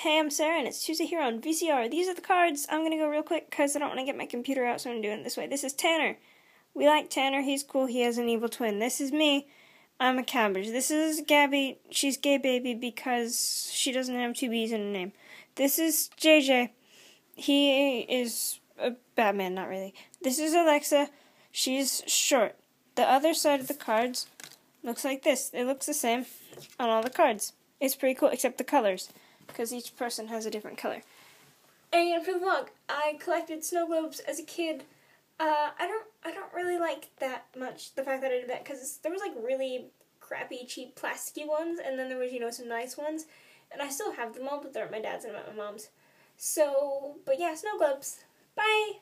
Hey, I'm Sarah, and it's Tuesday here on VCR. These are the cards. I'm gonna go real quick because I don't want to get my computer out, so I'm doing it this way. This is Tanner. We like Tanner. He's cool. He has an evil twin. This is me. I'm a cabbage. This is Gabby. She's gay baby because she doesn't have two B's in her name. This is JJ. He is a Batman, not really. This is Alexa. She's short. The other side of the cards looks like this. It looks the same on all the cards. It's pretty cool, except the colors, because each person has a different color. And for the vlog, I collected snow globes as a kid. Uh, I don't, I don't really like that much the fact that I did that because there was like really crappy, cheap, plasticky ones, and then there was you know some nice ones, and I still have them all, but they're at my dad's and I'm at my mom's. So, but yeah, snow globes. Bye.